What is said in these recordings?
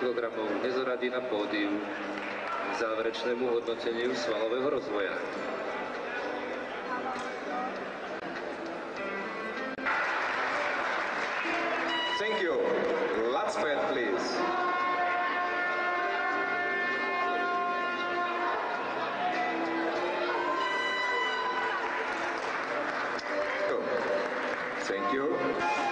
kg nezoradí na pódium k záverečnému hodnoteniu svalového rozvoja. Thank you. Last man, please. Thank you.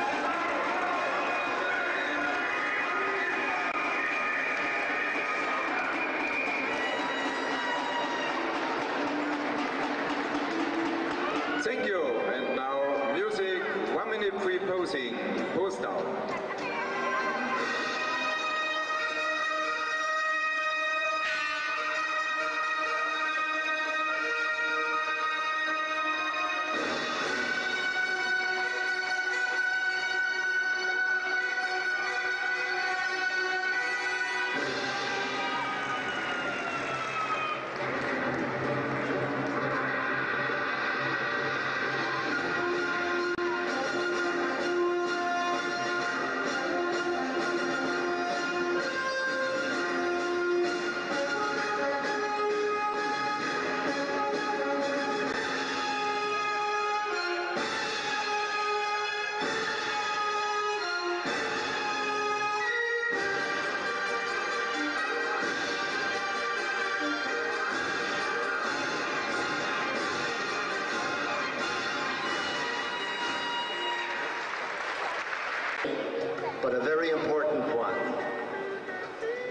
But a very important one.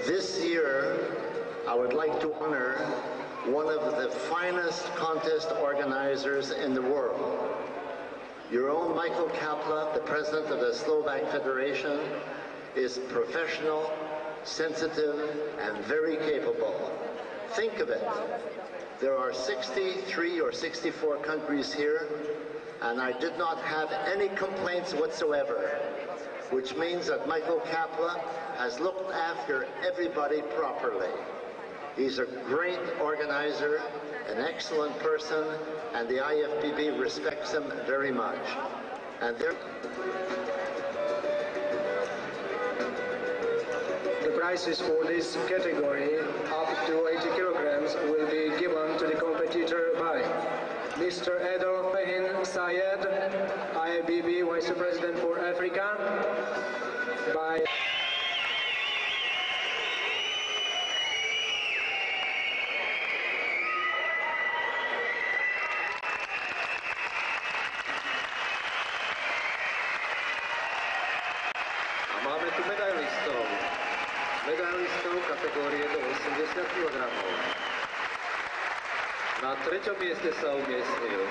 This year, I would like to honor one of the finest contest organizers in the world. Your own Michael Kapla, the president of the Slovak Federation, is professional, sensitive, and very capable. Think of it. There are 63 or 64 countries here, and I did not have any complaints whatsoever, which means that Michael Kapla has looked after everybody properly. He's a great organizer, an excellent person, and the IFBB respects him very much. And. The prizes for this category, up to 80 kilograms, will be given to the competitor Mr. Adel Fahim Sayed, IFBB Vice President for Africa, by A máme tu medailistov. Medailistov kategórie do 80 kg. Na treťom mieste sa umiestnil